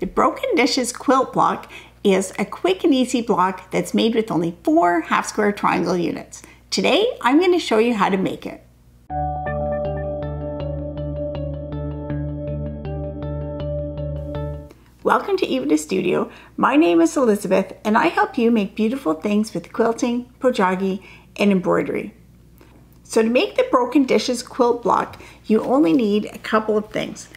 The Broken Dishes quilt block is a quick and easy block that's made with only four half square triangle units. Today, I'm going to show you how to make it. Welcome to Epida Studio. My name is Elizabeth and I help you make beautiful things with quilting, pojagi, and embroidery. So to make the Broken Dishes quilt block, you only need a couple of things.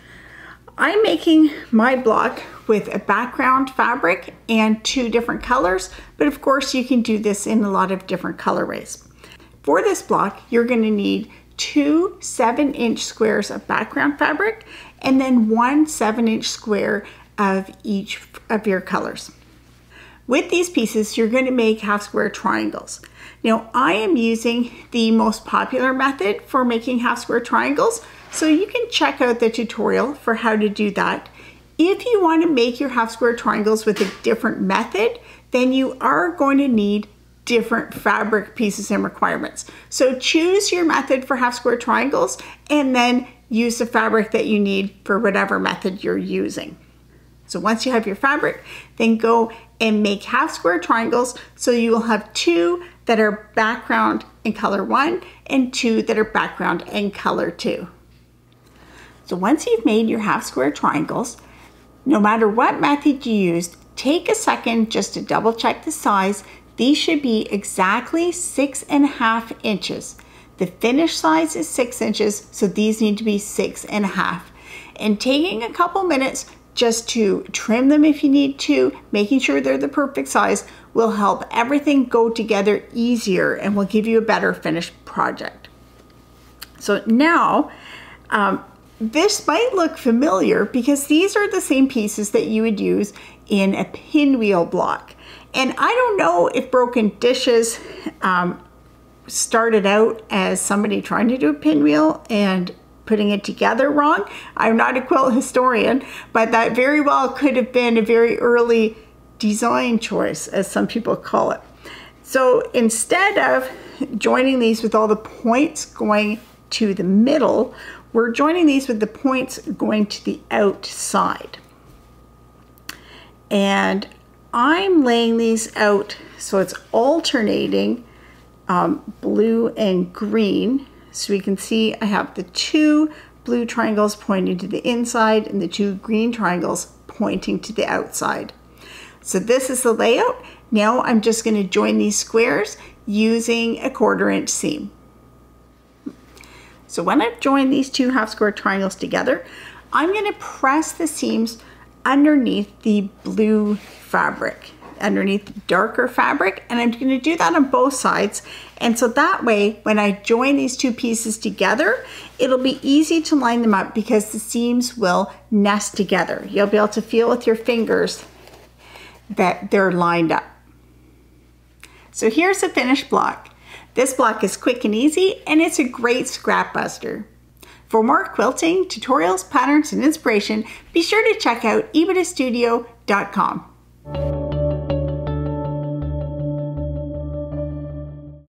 I'm making my block with a background fabric and two different colors, but of course you can do this in a lot of different colorways. For this block, you're gonna need two seven inch squares of background fabric and then one seven inch square of each of your colors. With these pieces, you're going to make half square triangles. Now, I am using the most popular method for making half square triangles, so you can check out the tutorial for how to do that. If you want to make your half square triangles with a different method, then you are going to need different fabric pieces and requirements. So choose your method for half square triangles and then use the fabric that you need for whatever method you're using. So once you have your fabric, then go and make half square triangles so you will have two that are background in color one and two that are background in color two. So once you've made your half square triangles, no matter what method you used, take a second just to double check the size. These should be exactly six and a half inches. The finished size is six inches, so these need to be six and a half. And taking a couple minutes just to trim them if you need to, making sure they're the perfect size will help everything go together easier and will give you a better finished project. So now, um, this might look familiar because these are the same pieces that you would use in a pinwheel block. And I don't know if Broken Dishes um, started out as somebody trying to do a pinwheel and putting it together wrong. I'm not a quilt historian, but that very well could have been a very early design choice, as some people call it. So instead of joining these with all the points going to the middle, we're joining these with the points going to the outside. And I'm laying these out so it's alternating um, blue and green so we can see I have the two blue triangles pointing to the inside and the two green triangles pointing to the outside. So this is the layout. Now I'm just going to join these squares using a quarter inch seam. So when I've joined these two half square triangles together, I'm going to press the seams underneath the blue fabric underneath darker fabric and I'm going to do that on both sides and so that way when I join these two pieces together it'll be easy to line them up because the seams will nest together. You'll be able to feel with your fingers that they're lined up. So here's a finished block. This block is quick and easy and it's a great scrap buster. For more quilting, tutorials, patterns, and inspiration, be sure to check out epidastudio.com.